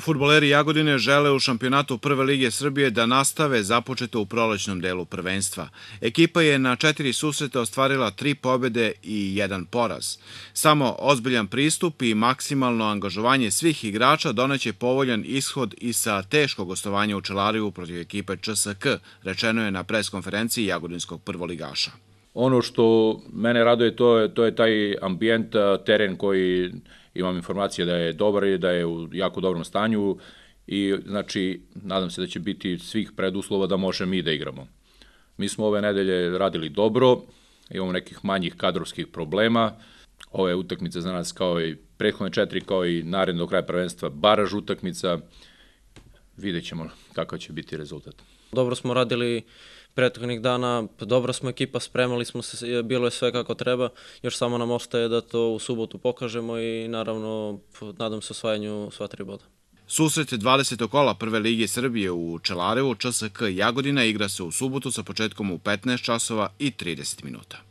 Futboleri Jagodine žele u šampionatu Prve lige Srbije da nastave započeto u prolećnom delu prvenstva. Ekipa je na četiri susreta ostvarila tri pobede i jedan poraz. Samo ozbiljan pristup i maksimalno angažovanje svih igrača doneće povoljan ishod i sa teškog gostovanja u Čelariju protiv ekipe ČSK, rečeno je na preskonferenciji Jagodinskog prvoligaša. Ono što mene raduje to je, to je taj ambijent, teren koji imam informacije da je dobar i da je u jako dobrom stanju i znači nadam se da će biti svih preduslova da može mi da igramo. Mi smo ove nedelje radili dobro, imamo nekih manjih kadrovskih problema, ove utakmice za nas kao i prethodne četiri, kao i naredno do kraja prvenstva baraž utakmica, vidjet ćemo kakav će biti rezultat. Dobro smo radili prethodnih dana, dobro smo ekipa, spremali smo se, bilo je sve kako treba, još samo nam ostaje da to u subotu pokažemo i naravno nadam se osvajanju sva tri boda. Susret 20. kola Prve lige Srbije u Čelarevu ČSK Jagodina igra se u subotu sa početkom u 15 časova i 30 minuta.